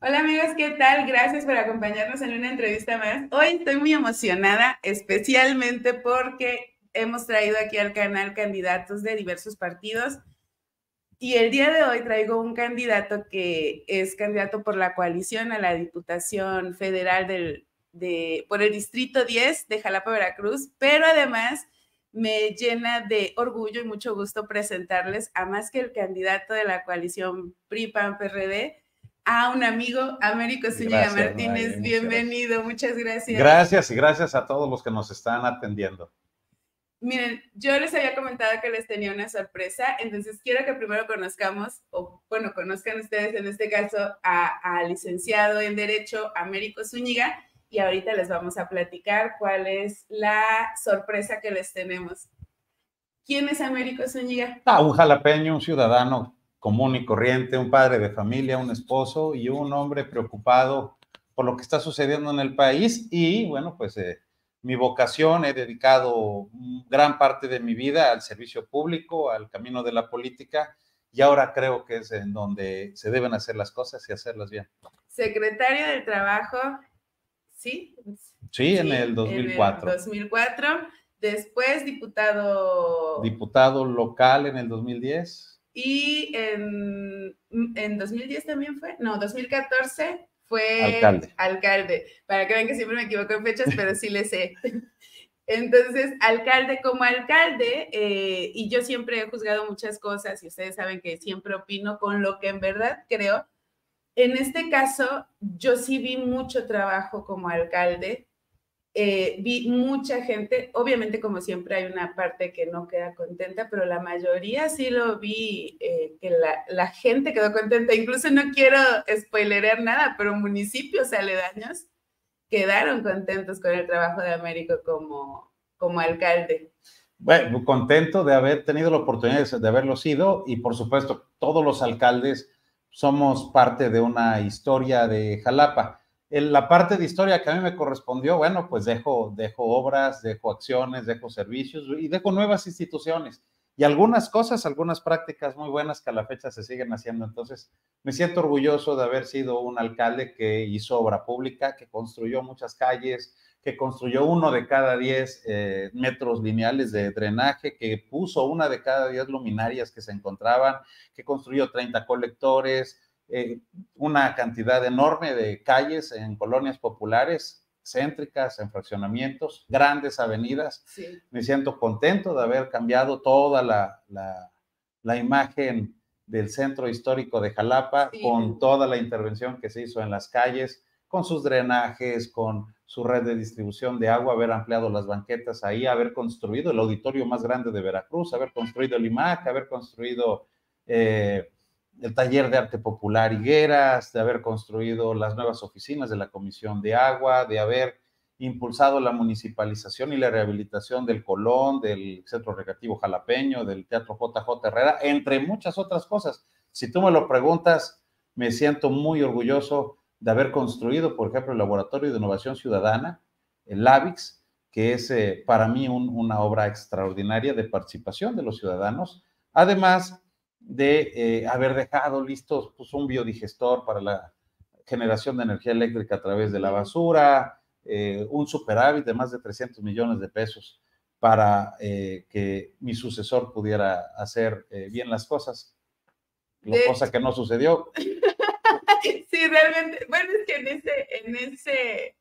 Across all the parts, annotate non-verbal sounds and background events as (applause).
Hola amigos, ¿qué tal? Gracias por acompañarnos en una entrevista más. Hoy estoy muy emocionada, especialmente porque hemos traído aquí al canal candidatos de diversos partidos. Y el día de hoy traigo un candidato que es candidato por la coalición a la Diputación Federal del, de, por el Distrito 10 de Jalapa, Veracruz, pero además me llena de orgullo y mucho gusto presentarles a más que el candidato de la coalición PRI-PAN-PRD, a un amigo, Américo Zúñiga Martínez. bienvenido, muchas gracias. Gracias y gracias a todos los que nos están atendiendo. Miren, yo les había comentado que les tenía una sorpresa, entonces quiero que primero conozcamos, o bueno, conozcan ustedes en este caso al licenciado en Derecho Américo Zúñiga y ahorita les vamos a platicar cuál es la sorpresa que les tenemos. ¿Quién es Américo Zúñiga? Ah, un jalapeño, un ciudadano común y corriente, un padre de familia, un esposo y un hombre preocupado por lo que está sucediendo en el país y bueno, pues eh, mi vocación, he dedicado gran parte de mi vida al servicio público, al camino de la política y ahora creo que es en donde se deben hacer las cosas y hacerlas bien. Secretario del Trabajo, ¿sí? Sí, en el 2004. En el 2004. Después diputado. Diputado local en el 2010. Y en, en 2010 también fue, no, 2014 fue alcalde. alcalde. Para que vean que siempre me equivoco en fechas, pero sí le sé. (laughs) Entonces, alcalde como alcalde, eh, y yo siempre he juzgado muchas cosas, y ustedes saben que siempre opino con lo que en verdad creo. En este caso, yo sí vi mucho trabajo como alcalde, eh, vi mucha gente, obviamente como siempre hay una parte que no queda contenta, pero la mayoría sí lo vi, eh, que la, gente quedó contenta. Incluso no quiero spoilerear nada, pero municipios aledaños quedaron contentos con el trabajo de Américo como, como alcalde. Bueno, contento de haber tenido la oportunidad de haberlo sido y por supuesto todos los alcaldes somos parte de una historia de Jalapa en la parte de historia que a mí me correspondió, bueno, pues dejo, dejo obras, dejo acciones, dejo servicios y dejo nuevas instituciones y algunas cosas, algunas prácticas muy buenas que a la fecha se siguen haciendo. Entonces, me siento orgulloso de haber sido un alcalde que hizo obra pública, que construyó muchas calles, que construyó uno de cada diez eh, metros lineales de drenaje, que puso una de cada diez luminarias que se encontraban, que construyó 30 colectores, eh, una cantidad enorme de calles en colonias populares, céntricas, en fraccionamientos, grandes avenidas. Me siento contento de haber cambiado toda la, la, imagen del centro histórico de Jalapa con toda la intervención que se hizo en las calles, con sus drenajes, con su red de distribución de agua, haber ampliado las banquetas ahí, haber construido el auditorio más grande de Veracruz, haber construido el IMAC, haber construido eh, el taller de arte popular Higueras, de haber construido las nuevas oficinas de la Comisión de Agua, de haber impulsado la municipalización y la rehabilitación del Colón, del Centro Recreativo Jalapeño, del Teatro JJ Herrera, entre muchas otras cosas. Si tú me lo preguntas, me siento muy orgulloso de haber construido, por ejemplo, el Laboratorio de Innovación Ciudadana, el LAVIX, que es eh, para mí una obra extraordinaria de participación de los ciudadanos. Además, de eh, haber dejado listos pues, un biodigestor para la generación de energía eléctrica a través de la basura, eh, un superávit de más de 300 millones de pesos para eh, que mi sucesor pudiera hacer bien las cosas, cosa que no sucedió. (laughs) sí, realmente, bueno, es que en ese, en ese,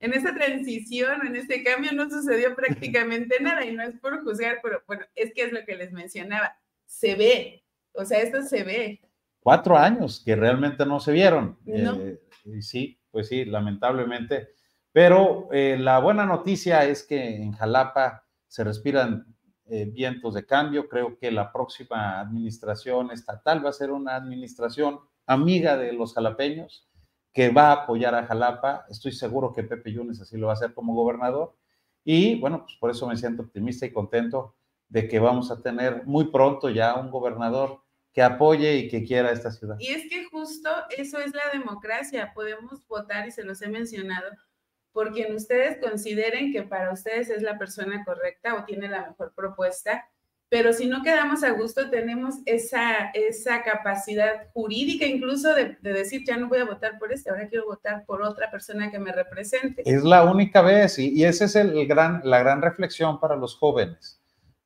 en esa transición, en ese cambio no sucedió prácticamente (laughs) nada y no es por juzgar, pero bueno, es que es lo que les mencionaba, se ve, o sea, esto se ve. Cuatro años que realmente no se vieron. Eh, y sí, pues sí, lamentablemente. Pero eh, la buena noticia es que en Jalapa se respiran eh, vientos de cambio. Creo que la próxima administración estatal va a ser una administración amiga de los jalapeños que va a apoyar a Jalapa. Estoy seguro que Pepe Yunes así lo va a hacer como gobernador. Y bueno, pues por eso me siento optimista y contento de que vamos a tener muy pronto ya un gobernador que apoye y que quiera esta ciudad. Y es que justo eso es la democracia. Podemos votar, y se los he mencionado, por quien ustedes consideren que para ustedes es la persona correcta o tiene la mejor propuesta, pero si no quedamos a gusto, tenemos esa, esa capacidad jurídica incluso de, decir, ya no voy a votar por este, ahora quiero votar por otra persona que me represente. Es la única vez y, y esa es el gran, la gran reflexión para los jóvenes.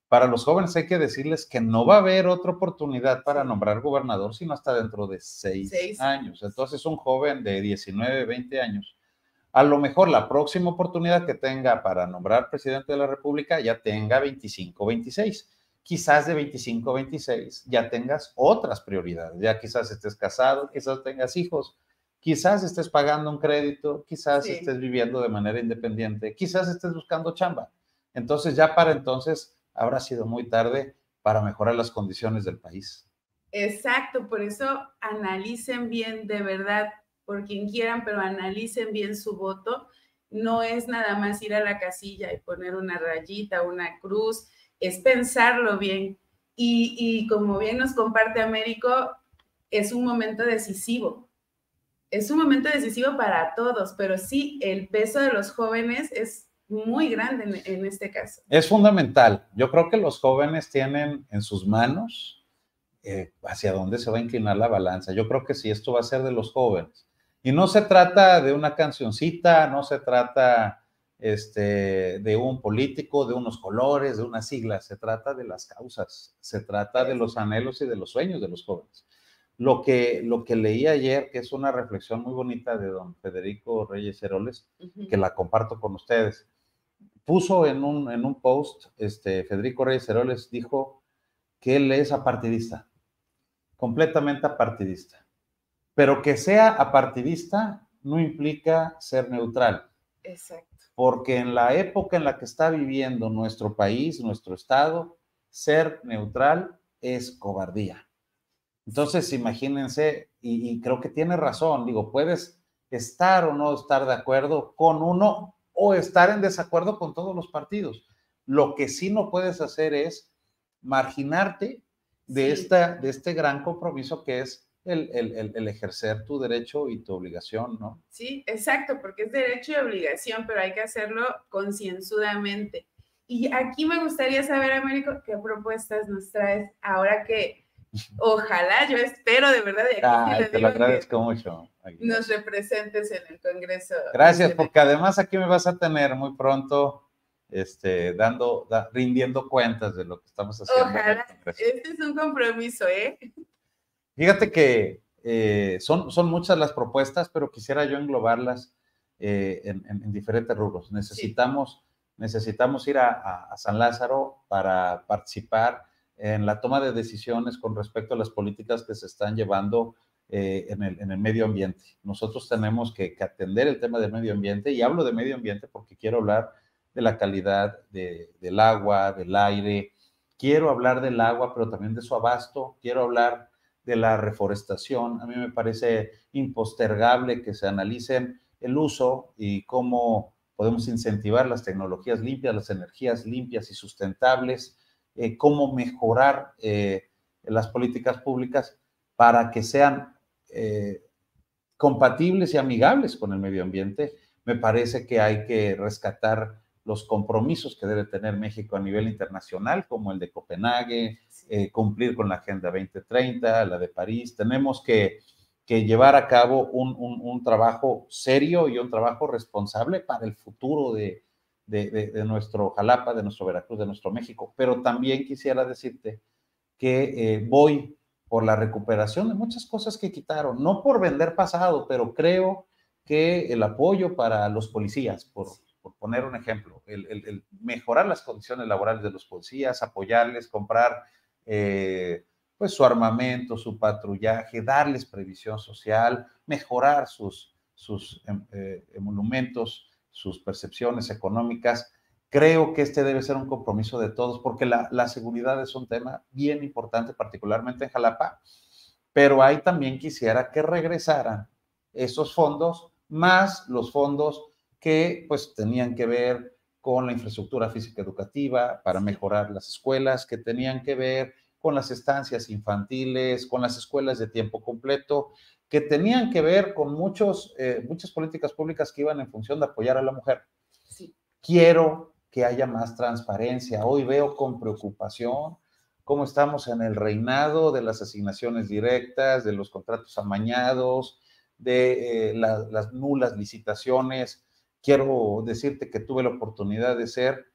Para los jóvenes hay que decirles que no va a haber otra oportunidad para nombrar gobernador sino hasta dentro de seis, seis. años. Entonces un joven de 19, 20 años a lo mejor la próxima oportunidad que tenga para nombrar presidente de la República ya tenga 25, 26 quizás de 25 26 ya tengas otras prioridades, ya quizás estés casado, quizás tengas hijos, quizás estés pagando un crédito, quizás estés viviendo de manera independiente, quizás estés buscando chamba. Entonces ya para entonces habrá sido muy tarde para mejorar las condiciones del país. Exacto, por eso analicen bien de verdad, por quien quieran, pero analicen bien su voto. No es nada más ir a la casilla y poner una rayita, una cruz, es pensarlo bien. Y, como bien nos comparte Américo, es un momento decisivo. Es un momento decisivo para todos, pero sí, el peso de los jóvenes es muy grande en, este caso. Es fundamental. Yo creo que los jóvenes tienen en sus manos eh, hacia dónde se va a inclinar la balanza. Yo creo que sí, esto va a ser de los jóvenes. Y no se trata de una cancioncita, no se trata este, de un político, de unos colores, de unas siglas, se trata de las causas, se trata de los anhelos y de los sueños de los jóvenes. Lo que, lo que leí ayer, que es una reflexión muy bonita de don Federico Reyes Heroles, que la comparto con ustedes, puso en un, en un post, este, Federico Reyes Heroles dijo que él es apartidista, completamente apartidista, pero que sea apartidista no implica ser neutral. Exacto porque en la época en la que está viviendo nuestro país, nuestro Estado, ser neutral es cobardía. Entonces, imagínense, y, creo que tiene razón, digo, puedes estar o no estar de acuerdo con uno o estar en desacuerdo con todos los partidos. Lo que sí no puedes hacer es marginarte de, esta, de este gran compromiso que es el, ejercer tu derecho y tu obligación, ¿no? Sí, exacto, porque es derecho y obligación, pero hay que hacerlo concienzudamente. Y aquí me gustaría saber, Américo, qué propuestas nos traes ahora que ojalá, yo espero de verdad, te lo agradezco mucho. Nos representes en el Congreso. Gracias, porque además aquí me vas a tener muy pronto este, dando, rindiendo cuentas de lo que estamos haciendo. Ojalá, este es un compromiso, ¿eh? Fíjate que eh, son, son muchas las propuestas, pero quisiera yo englobarlas eh, en, diferentes rubros. Necesitamos, necesitamos ir a, San Lázaro para participar en la toma de decisiones con respecto a las políticas que se están llevando eh, en, el, medio ambiente. Nosotros tenemos que, atender el tema del medio ambiente y hablo de medio ambiente porque quiero hablar de la calidad del agua, del aire, quiero hablar del agua, pero también de su abasto, quiero hablar de la reforestación. A mí me parece impostergable que se analicen el uso y cómo podemos incentivar las tecnologías limpias, las energías limpias y sustentables, eh, cómo mejorar eh, las políticas públicas para que sean eh, compatibles y amigables con el medio ambiente. Me parece que hay que rescatar los compromisos que debe tener México a nivel internacional, como el de Copenhague, cumplir con la Agenda 2030, la de París. Tenemos que, llevar a cabo un, trabajo serio y un trabajo responsable para el futuro de, nuestro Jalapa, de nuestro Veracruz, de nuestro México. Pero también quisiera decirte que eh, voy por la recuperación de muchas cosas que quitaron, no por vender pasado, pero creo que el apoyo para los policías, por, poner un ejemplo, el, mejorar las condiciones laborales de los policías, apoyarles, comprar eh, pues su armamento, su patrullaje, darles previsión social, mejorar sus, sus em, eh, monumentos, sus percepciones económicas. Creo que este debe ser un compromiso de todos porque la, la seguridad es un tema bien importante, particularmente en Jalapa, pero ahí también quisiera que regresaran esos fondos más los fondos que pues tenían que ver con la infraestructura física educativa para mejorar las escuelas, que tenían que ver con las estancias infantiles, con las escuelas de tiempo completo, que tenían que ver con muchos, eh, muchas políticas públicas que iban en función de apoyar a la mujer. Quiero que haya más transparencia. Hoy veo con preocupación cómo estamos en el reinado de las asignaciones directas, de los contratos amañados, de eh, las nulas licitaciones. Quiero decirte que tuve la oportunidad de ser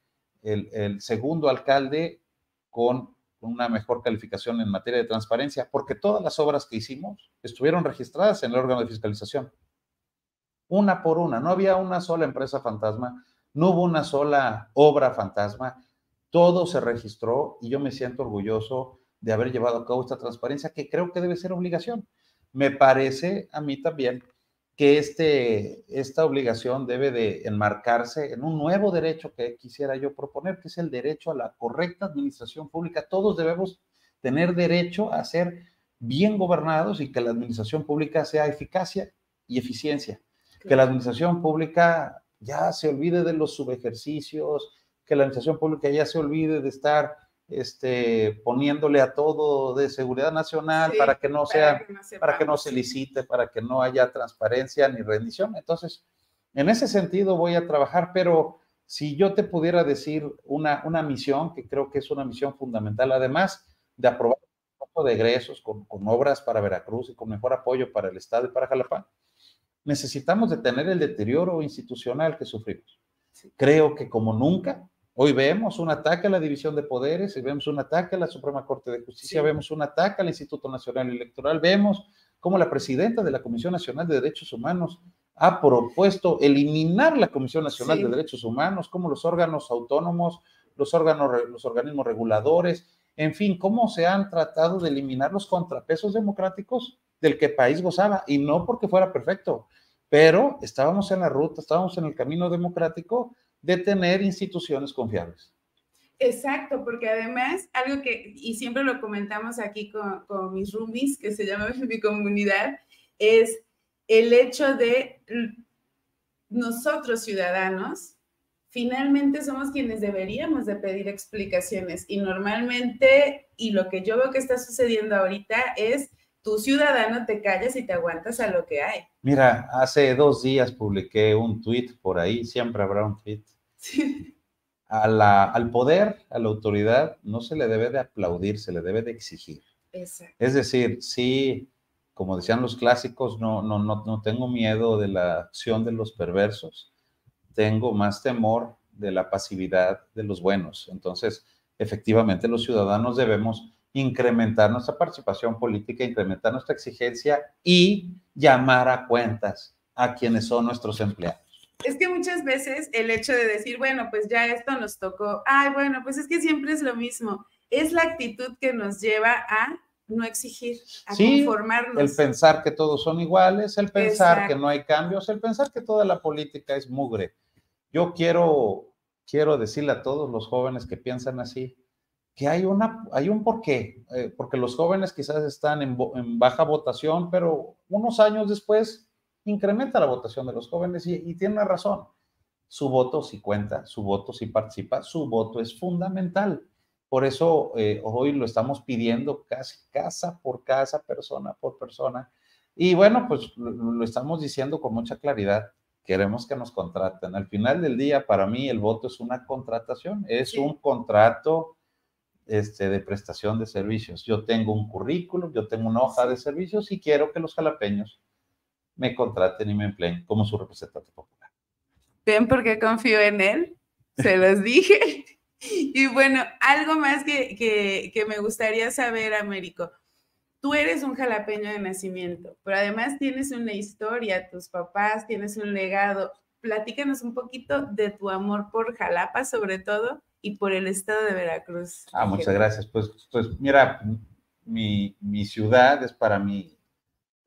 el, segundo alcalde con una mejor calificación en materia de transparencia, porque todas las obras que hicimos estuvieron registradas en el órgano de fiscalización. Una por una, no había una sola empresa fantasma, no hubo una sola obra fantasma, todo se registró y yo me siento orgulloso de haber llevado a cabo esta transparencia que creo que debe ser obligación. Me parece a mí también que este, esta obligación debe de enmarcarse en un nuevo derecho que quisiera yo proponer, que es el derecho a la correcta administración pública. Todos debemos tener derecho a ser bien gobernados y que la administración pública sea eficacia y eficiencia. Que la administración pública ya se olvide de los subejercicios, que la administración pública ya se olvide de estar este, poniéndole a todo de seguridad nacional para que no sea, para que no se licite, para que no haya transparencia ni rendición. Entonces, en ese sentido voy a trabajar, pero si yo te pudiera decir una, una misión, que creo que es una misión fundamental, además de aprobar un de egresos con, con obras para Veracruz y con mejor apoyo para el Estado y para Jalapa, necesitamos detener el deterioro institucional que sufrimos. Creo que como nunca Hoy vemos un ataque a la división de poderes, vemos un ataque a la Suprema Corte de Justicia, vemos un ataque al Instituto Nacional Electoral, vemos cómo la presidenta de la Comisión Nacional de Derechos Humanos ha propuesto eliminar la Comisión Nacional de Derechos Humanos, cómo los órganos autónomos, los órganos, los organismos reguladores, en fin, cómo se han tratado de eliminar los contrapesos democráticos del que el país gozaba, y no porque fuera perfecto, pero estábamos en la ruta, estábamos en el camino democrático de tener instituciones confiables. Exacto, porque además, algo que, y siempre lo comentamos aquí con, mis roomies, que se llama (laughs) mi comunidad, es el hecho de nosotros ciudadanos, finalmente somos quienes deberíamos de pedir explicaciones y normalmente, y lo que yo veo que está sucediendo ahorita es, tu ciudadano te callas y te aguantas a lo que hay. Mira, hace dos días publiqué un tweet por ahí, siempre habrá un tweet, al poder, a la autoridad, no se le debe de aplaudir, se le debe de exigir. Es decir, sí, como decían los clásicos, no, no, no, no tengo miedo de la acción de los perversos, tengo más temor de la pasividad de los buenos. Entonces, efectivamente, los ciudadanos debemos incrementar nuestra participación política, incrementar nuestra exigencia y llamar a cuentas a quienes son nuestros empleados es que muchas veces el hecho de decir, bueno, pues ya esto nos tocó, ay, bueno, pues es que siempre es lo mismo. Es la actitud que nos lleva a no exigir, a conformarnos. El pensar que todos son iguales, el pensar que no hay cambios, el pensar que toda la política es mugre. Yo quiero, quiero decirle a todos los jóvenes que piensan así, que hay, una, hay un porqué, eh, porque los jóvenes quizás están en, en baja votación, pero unos años después incrementa la votación de los jóvenes y, tiene una razón. Su voto sí cuenta, su voto sí participa, su voto es fundamental. Por eso eh, hoy lo estamos pidiendo casi casa por casa, persona por persona. Y bueno, pues lo, estamos diciendo con mucha claridad. Queremos que nos contraten. Al final del día, para mí, el voto es una contratación, es un contrato este, de prestación de servicios. Yo tengo un currículum, yo tengo una hoja de servicios y quiero que los jalapeños me contraten y me empleen como su representante popular. ¿Ven por qué confío en él? Se los dije. y bueno, algo más que, que, me gustaría saber, Américo. Tú eres un jalapeño de nacimiento, pero además tienes una historia, tus papás, tienes un legado. Platícanos un poquito de tu amor por Jalapa, sobre todo, y por el estado de Veracruz. Ah, muchas gracias. Pues, pues mira, mi, mi ciudad es para mí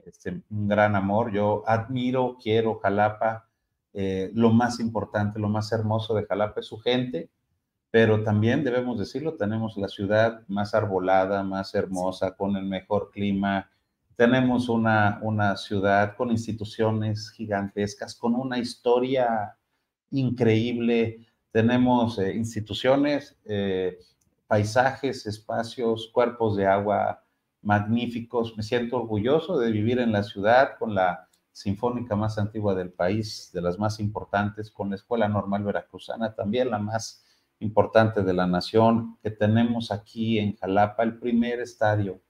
este, un gran amor. Yo admiro, quiero Jalapa. Eh, lo más importante, lo más hermoso de Jalapa es su gente, pero también debemos decirlo, tenemos la ciudad más arbolada, más hermosa, con el mejor clima. Tenemos una, una ciudad con instituciones gigantescas, con una historia increíble. Tenemos eh, instituciones, eh, paisajes, espacios, cuerpos de agua magníficos. Me siento orgulloso de vivir en la ciudad con la sinfónica más antigua del país, de las más importantes, con la Escuela Normal Veracruzana, también la más importante de la nación, que tenemos aquí en Jalapa el primer estadio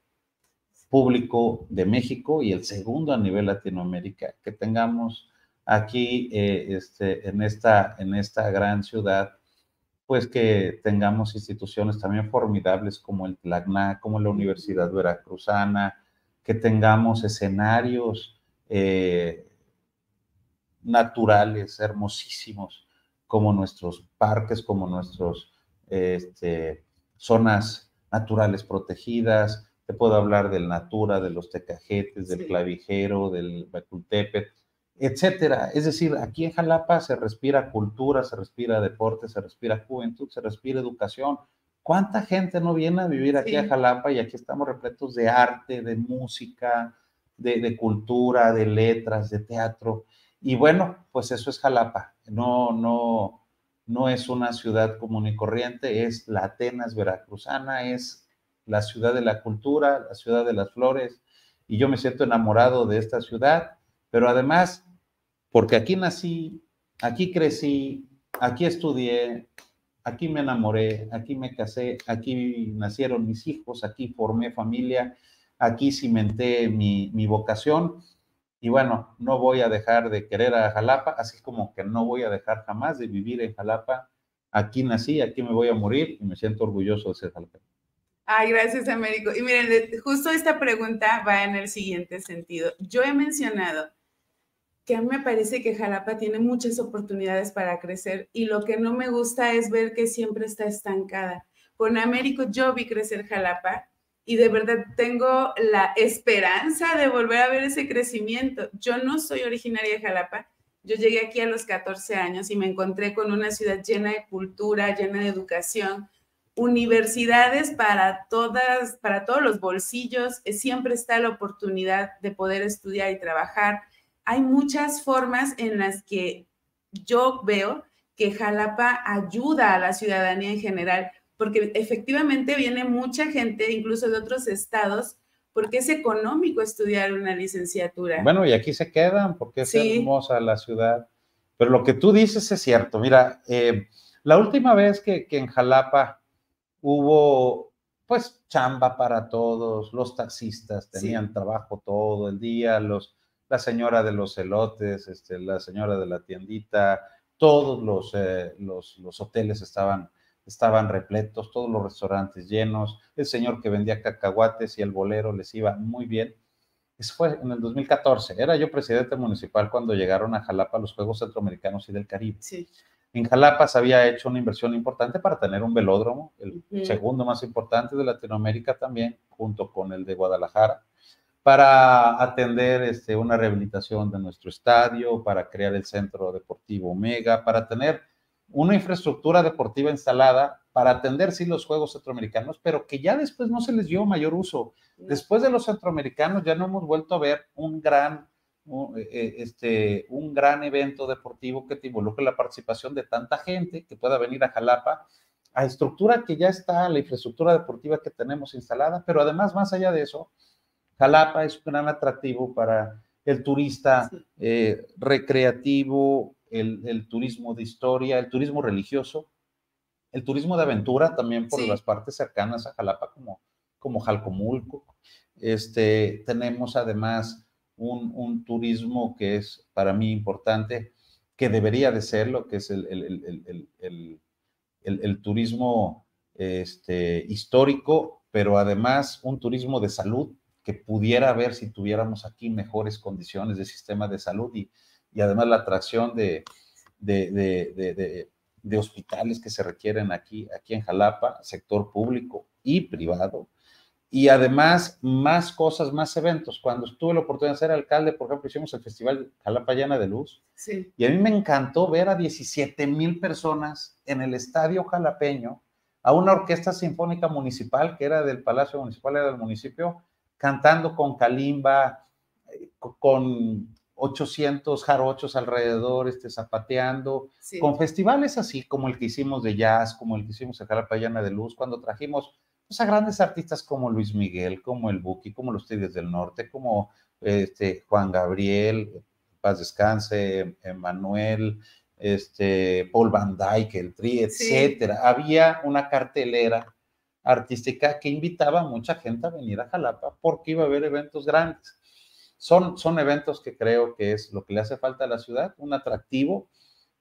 público de México y el segundo a nivel Latinoamérica, que tengamos aquí eh, este, en, esta, en esta gran ciudad, pues que tengamos instituciones también formidables como el TLACNA, como la Universidad Veracruzana, que tengamos escenarios eh, naturales, hermosísimos, como nuestros parques, como nuestras este, zonas naturales protegidas. Te puedo hablar del Natura, de los Tecajetes, del Clavijero, del Bacultepet, etcétera. Es decir, aquí en Jalapa se respira cultura, se respira deporte, se respira juventud, se respira educación. ¿Cuánta gente no viene a vivir aquí a Jalapa y aquí estamos repletos de arte, de música, de, de cultura, de letras, de teatro? Y bueno, pues eso es Jalapa. No, no, no es una ciudad común y corriente, es la Atenas veracruzana, es la ciudad de la cultura, la ciudad de las flores. Y yo me siento enamorado de esta ciudad, pero además, porque aquí nací, aquí crecí, aquí estudié, aquí me enamoré, aquí me casé, aquí nacieron mis hijos, aquí formé familia, aquí cimenté mi, mi vocación y bueno, no voy a dejar de querer a Jalapa, así como que no voy a dejar jamás de vivir en Jalapa. Aquí nací, aquí me voy a morir y me siento orgulloso de ser jalapa. Ay, gracias, Américo. Y miren, justo esta pregunta va en el siguiente sentido. Yo he mencionado que a mí me parece que Jalapa tiene muchas oportunidades para crecer y lo que no me gusta es ver que siempre está estancada. Con Américo yo vi crecer Jalapa y de verdad tengo la esperanza de volver a ver ese crecimiento. Yo no soy originaria de Jalapa, yo llegué aquí a los 14 años y me encontré con una ciudad llena de cultura, llena de educación, universidades para todas, para todos los bolsillos, eh, siempre está la oportunidad de poder estudiar y trabajar. Hay muchas formas en las que yo veo que Jalapa ayuda a la ciudadanía en general porque efectivamente viene mucha gente, incluso de otros estados, porque es económico estudiar una licenciatura. Bueno, y aquí se quedan porque es hermosa la ciudad. Pero lo que tú dices es cierto. Mira, eh, la última vez que, en Jalapa hubo, pues, chamba para todos, los taxistas tenían trabajo todo el día, los, la señora de los elotes, este, la señora de la tiendita, todos los, eh, los, los hoteles estaban estaban repletos, todos los restaurantes llenos, el señor que vendía cacahuates y el bolero les iba muy bien. Eso fue en el 2014. Era yo presidente municipal cuando llegaron a Jalapa los Juegos Centroamericanos y del Caribe. Sí. En Jalapa se había hecho una inversión importante para tener un velódromo, el segundo más importante de Latinoamérica también, junto con el de Guadalajara, para atender este, una rehabilitación de nuestro estadio, para crear el Centro Deportivo Omega, para tener una infraestructura deportiva instalada para atender, sí, los Juegos Centroamericanos, pero que ya después no se les dio mayor uso. Después de los Centroamericanos ya no hemos vuelto a ver un gran, eh, eh, este, un gran evento deportivo que te involucre la participación de tanta gente que pueda venir a Jalapa, a estructura que ya está, la infraestructura deportiva que tenemos instalada, pero además, más allá de eso, Jalapa es un gran atractivo para el turista eh, recreativo, el, turismo de historia, el turismo religioso, el turismo de aventura también por las partes cercanas a Jalapa, como, como Jalcomulco. Este, tenemos además un, turismo que es para mí importante, que debería de ser lo que es el, el, turismo este, histórico, pero además un turismo de salud que pudiera haber si tuviéramos aquí mejores condiciones de sistema de salud y, y además la atracción de, de, hospitales que se requieren aquí, aquí en Jalapa, sector público y privado. Y además, más cosas, más eventos. Cuando tuve la oportunidad de ser alcalde, por ejemplo, hicimos el Festival Jalapa Llana de Luz. Sí. Y a mí me encantó ver a 17 mil personas en el estadio jalapeño, a una orquesta sinfónica municipal, que era del Palacio Municipal, era del municipio, cantando con calimba, eh, con 800 jarochos alrededor, este, zapateando, con festivales así como el que hicimos de jazz, como el que hicimos acá la Payana de Luz, cuando trajimos pues, a grandes artistas como Luis Miguel, como el Buki, como los Tigres del Norte, como este, Juan Gabriel, paz descanse, Emanuel, este, Paul Van Dyke, el Tri, etcétera. Había una cartelera artística que invitaba a mucha gente a venir a Jalapa porque iba a haber eventos grandes. Son, son eventos que creo que es lo que le hace falta a la ciudad, un atractivo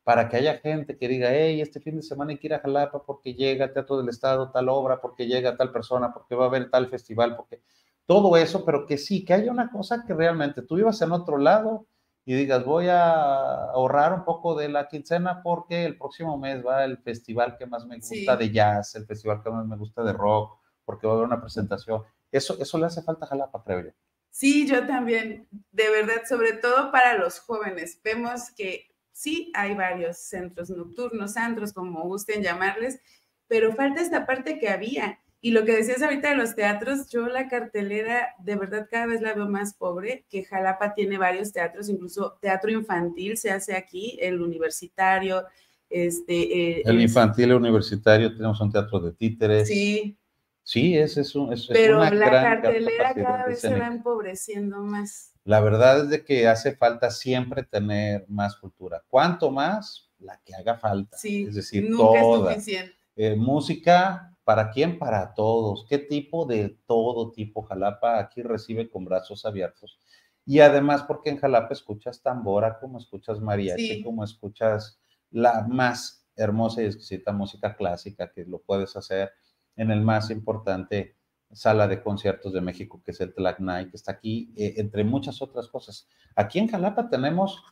para que haya gente que diga, hey, este fin de semana hay que ir a Jalapa porque llega Teatro del Estado tal obra, porque llega tal persona, porque va a haber tal festival, porque todo eso, pero que sí, que haya una cosa que realmente tú ibas en otro lado y digas, voy a ahorrar un poco de la quincena porque el próximo mes va el festival que más me gusta de jazz, el festival que más me gusta de rock, porque va a haber una presentación. Eso, eso le hace falta a Jalapa, creo Sí, yo también, de verdad, sobre todo para los jóvenes. Vemos que sí hay varios centros nocturnos, antros, como gusten llamarles, pero falta esta parte que había y lo que decías ahorita de los teatros, yo la cartelera de verdad cada vez la veo más pobre, que Jalapa tiene varios teatros, incluso teatro infantil se hace aquí, el universitario, este... Eh, el infantil, el universitario, tenemos un teatro de títeres. Sí. Sí, es, es, un, es Pero la cartelera cada vez se va empobreciendo más. La verdad es de que hace falta siempre tener más cultura. Cuanto más, la que haga falta. Sí, es decir, nunca es suficiente. Eh, música, ¿Para quién? Para todos. ¿Qué tipo de todo tipo? Jalapa aquí recibe con brazos abiertos. Y además porque en Jalapa escuchas tambora, como escuchas mariachi, como escuchas la más hermosa y exquisita música clásica que lo puedes hacer en el más importante sala de conciertos de México, que es el Night, que está aquí, eh, entre muchas otras cosas. Aquí en Jalapa tenemos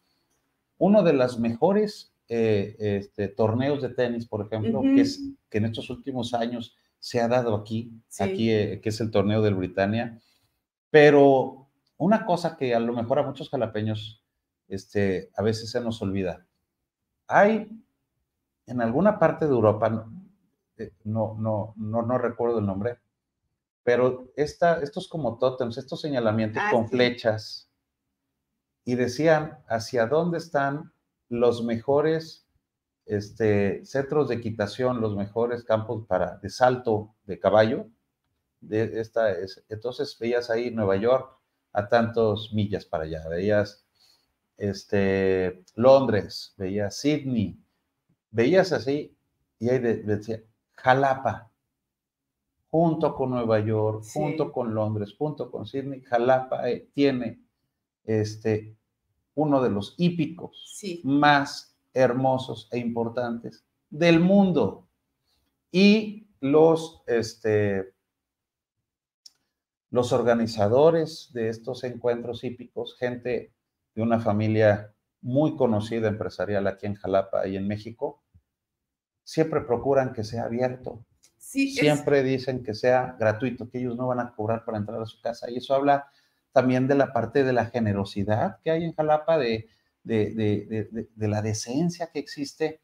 uno de las mejores eh, este, torneos de tenis, por ejemplo, que, es, que en estos últimos años se ha dado aquí, aquí eh, que es el torneo del Britannia. Pero una cosa que a lo mejor a muchos jalapeños este, a veces se nos olvida. Hay en alguna parte de Europa, no, eh, no, no, no, recuerdo el nombre, pero esta, estos como tótems, estos señalamientos ah, con flechas, y decían hacia dónde están los mejores este, centros de equitación, los mejores campos para, de salto de caballo. De esta es, entonces veías ahí Nueva York a tantos millas para allá, veías este, Londres, veías Sydney, veías así y ahí decía Jalapa, junto con Nueva York, junto con Londres, junto con Sydney, Jalapa eh, tiene este, uno de los hípicos más hermosos e importantes del mundo. Y los, este, los organizadores de estos encuentros hípicos, gente de una familia muy conocida empresarial aquí en Jalapa y en México, siempre procuran que sea abierto. siempre dicen que sea gratuito, que ellos no van a cobrar para entrar a su casa. Y eso habla también de la parte de la generosidad que hay en Jalapa, de, de, la decencia que existe,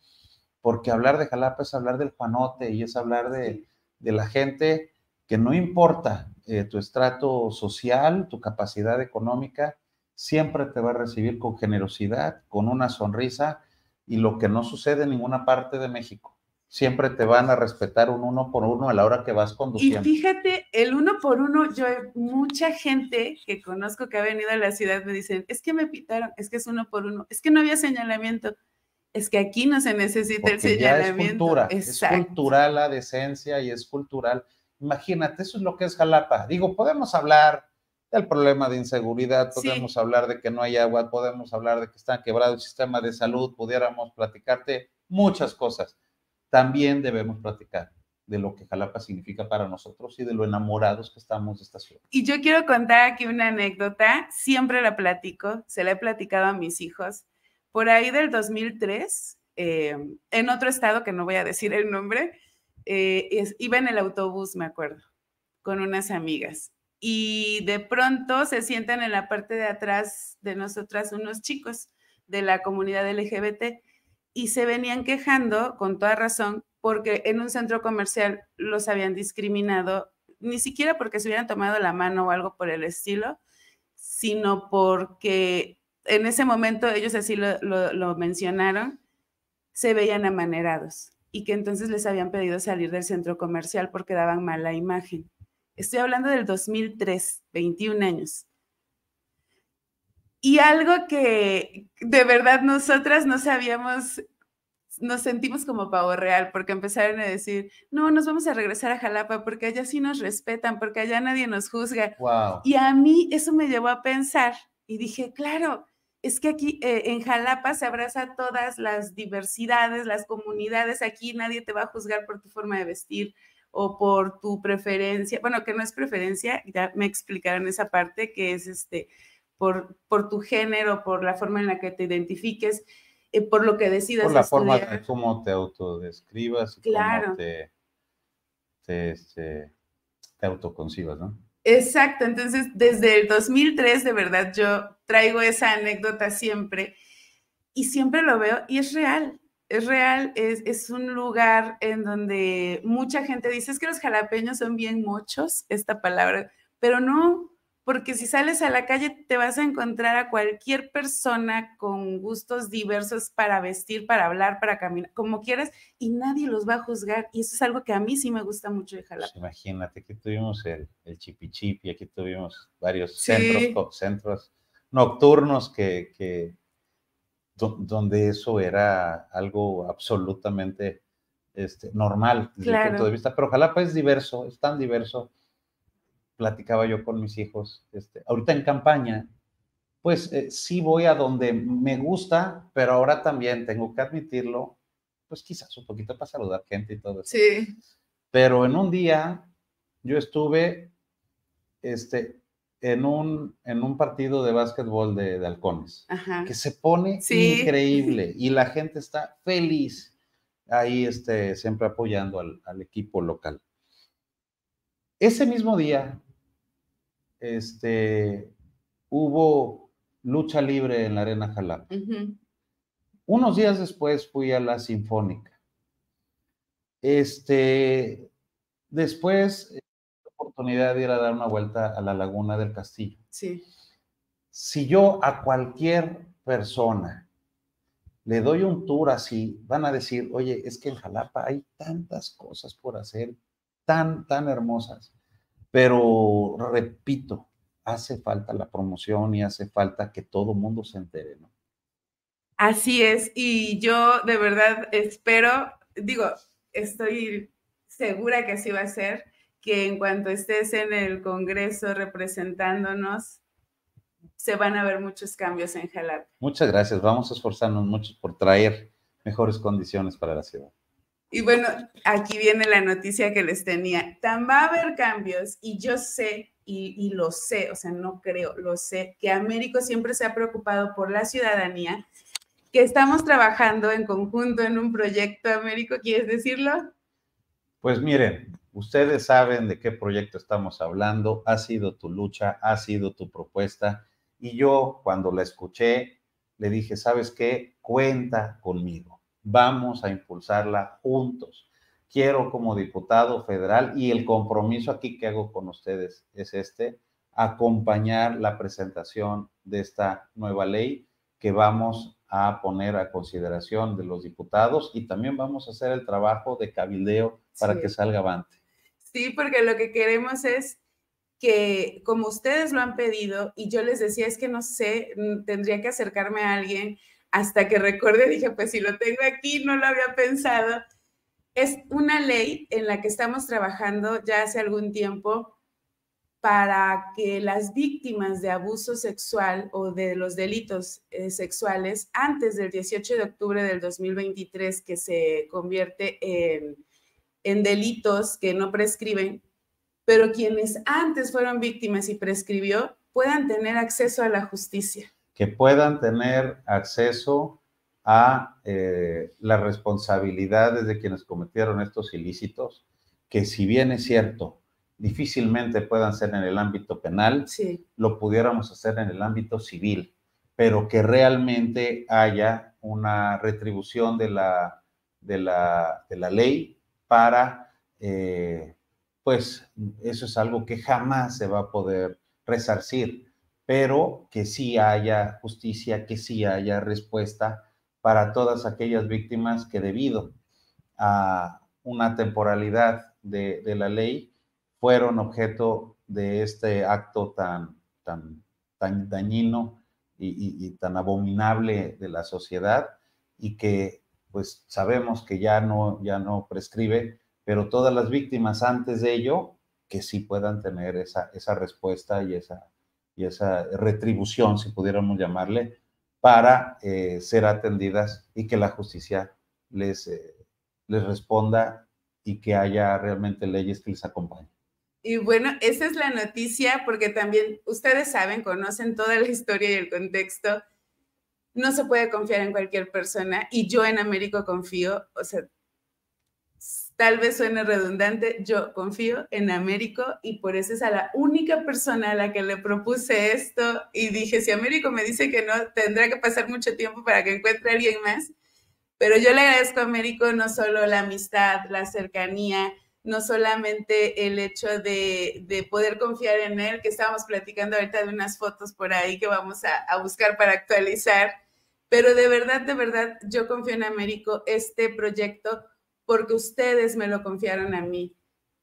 porque hablar de Jalapa es hablar del Juanote y es hablar de, la gente que no importa eh, tu estrato social, tu capacidad económica, siempre te va a recibir con generosidad, con una sonrisa y lo que no sucede en ninguna parte de México siempre te van a respetar un uno por uno a la hora que vas conduciendo. Y fíjate, el uno por uno, yo mucha gente que conozco que ha venido a la ciudad me dicen, es que me pitaron, es que es uno por uno, es que no había señalamiento. Es que aquí no se necesita el señalamiento. es cultura, es cultural la decencia y es cultural. Imagínate, eso es lo que es Jalapa. Digo, podemos hablar del problema de inseguridad, podemos hablar de que no hay agua, podemos hablar de que está quebrado el sistema de salud, pudiéramos platicarte muchas cosas también debemos platicar de lo que Jalapa significa para nosotros y de lo enamorados que estamos de esta ciudad. Y yo quiero contar aquí una anécdota, siempre la platico, se la he platicado a mis hijos. Por ahí del 2003, eh, en otro estado que no voy a decir el nombre, eh, iba en el autobús, me acuerdo, con unas amigas. Y de pronto se sientan en la parte de atrás de nosotras unos chicos de la comunidad LGBT y se venían quejando con toda razón porque en un centro comercial los habían discriminado, ni siquiera porque se hubieran tomado la mano o algo por el estilo, sino porque en ese momento ellos así lo, mencionaron, se veían amanerados y que entonces les habían pedido salir del centro comercial porque daban mala imagen. Estoy hablando del 2003, 21 años. Y algo que de verdad nosotras no sabíamos, nos sentimos como pavo real, porque empezaron a decir, no, nos vamos a regresar a Jalapa, porque allá sí nos respetan, porque allá nadie nos juzga. Y a mí eso me llevó a pensar y dije, claro, es que aquí eh, en Jalapa se abraza todas las diversidades, las comunidades, aquí nadie te va a juzgar por tu forma de vestir o por tu preferencia, bueno, que no es preferencia, ya me explicaron esa parte, que es este, por, por tu género, por la forma en la que te identifiques, eh, por lo que decidas. Por la forma en cómo te autodescribas claro. cómo te, te, este, te autoconcibas, ¿no? Exacto, entonces desde el 2003 de verdad yo traigo esa anécdota siempre y siempre lo veo y es real, es real, es, es, un lugar en donde mucha gente dice, es que los jalapeños son bien mochos, esta palabra, pero no, porque si sales a la calle te vas a encontrar a cualquier persona con gustos diversos para vestir, para hablar, para caminar, como quieras, y nadie los va a juzgar. Y eso es algo que a mí sí me gusta mucho de Jalapa. Pues imagínate, aquí tuvimos el, el chipichipi, aquí tuvimos varios centros, centros nocturnos que, que donde eso era algo absolutamente este, normal desde el punto de vista. Pero Jalapa es diverso, es tan diverso platicaba yo con mis hijos, este, ahorita en campaña, pues eh, sí voy a donde me gusta, pero ahora también tengo que admitirlo, pues quizás un poquito para saludar gente y todo eso. Sí. Pero en un día yo estuve este, en, un, en un partido de básquetbol de, halcones, que se pone increíble y la gente está feliz ahí este, siempre apoyando al, al equipo local. Ese mismo día este, hubo lucha libre en la Arena Jalapa. Unos días después fui a la Sinfónica. Este, después, la oportunidad de ir a dar una vuelta a la Laguna del Castillo. Sí. Si yo a cualquier persona le doy un tour así, van a decir, oye, es que en Jalapa hay tantas cosas por hacer, tan, tan hermosas. Pero repito, hace falta la promoción y hace falta que todo mundo se entere, ¿no? Así es, y yo de verdad espero, digo, estoy segura que así va a ser, que en cuanto estés en el Congreso representándonos, se van a ver muchos cambios en Jalapa. Muchas gracias, vamos a esforzarnos mucho por traer mejores condiciones para la ciudad. Y bueno, aquí viene la noticia que les tenía. Tan va a haber cambios y yo sé, y, lo sé, o sea, no creo, lo sé, que Américo siempre se ha preocupado por la ciudadanía, que estamos trabajando en conjunto en un proyecto, Américo, ¿quieres decirlo? Pues miren, ustedes saben de qué proyecto estamos hablando, ha sido tu lucha, ha sido tu propuesta, y yo cuando la escuché, le dije, ¿sabes qué? Cuenta conmigo vamos a impulsarla juntos. Quiero como diputado federal y el compromiso aquí que hago con ustedes es este, acompañar la presentación de esta nueva ley que vamos a poner a consideración de los diputados y también vamos a hacer el trabajo de cabildeo para que salga avante. Sí, porque lo que queremos es que como ustedes lo han pedido y yo les decía es que no sé, mm, tendría que acercarme a alguien hasta que recordé, dije, pues si lo tengo aquí, no lo había pensado. Es una ley en la que estamos trabajando ya hace algún tiempo para que las víctimas de abuso sexual o de los delitos eh, sexuales antes del 18 de octubre del 2023, que se convierte en, en delitos que no prescriben, pero quienes antes fueron víctimas y prescribió, puedan tener acceso a la justicia que puedan tener acceso a eh, las responsabilidades de quienes cometieron estos ilícitos, que si bien es cierto, difícilmente puedan ser en el ámbito penal, lo pudiéramos hacer en el ámbito civil, pero que realmente haya una retribución de la, de la, de la ley para, eh, pues eso es algo que jamás se va a poder resarcir pero que sí haya justicia, que sí haya respuesta para todas aquellas víctimas que debido a una temporalidad de, la ley fueron objeto de este acto tan, tan, tan dañino y, tan abominable de la sociedad y que pues sabemos que ya no, ya no prescribe, pero todas las víctimas antes de ello que sí puedan tener esa, esa respuesta y esa, y esa retribución, si pudiéramos llamarle, para eh, ser atendidas y que la justicia les, eh, les responda y que haya realmente leyes que les acompañen. Y bueno, esa es la noticia porque también ustedes saben, conocen toda la historia y el contexto. No se puede confiar en cualquier persona y yo en Américo confío, o sea, tal vez suene redundante, yo confío en Américo y por eso es a la única persona a la que le propuse esto. Y dije, si Américo me dice que no, tendrá que pasar mucho tiempo para que encuentre a alguien más. Pero yo le agradezco a Américo no solo la amistad, la cercanía, no solamente el hecho de, de, poder confiar en él, que estábamos platicando ahorita de unas fotos por ahí que vamos a, a, buscar para actualizar, pero de verdad, de verdad, yo confío en Américo, este proyecto, porque ustedes me lo confiaron a mí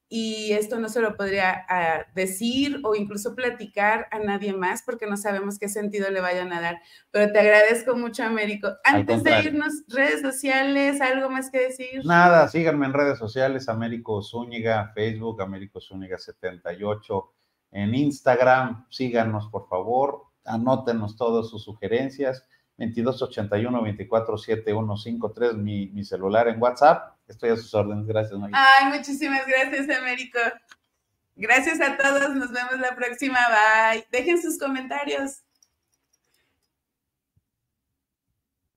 y esto no se lo podría ah, decir o incluso platicar a nadie más porque no sabemos qué sentido le vayan a dar. Pero te agradezco mucho, Américo. Antes de irnos, redes sociales, ¿algo más que decir? Nada, síganme en redes sociales, Américo Zúñiga, Facebook, Américo Zúñiga 78, en Instagram, síganos por favor, anótenos todas sus sugerencias. 2281 247153 mi, mi celular en WhatsApp. Estoy a sus órdenes. Gracias, Maggie. Ay, muchísimas gracias, Américo. Gracias a todos. Nos vemos la próxima. Bye. Dejen sus comentarios.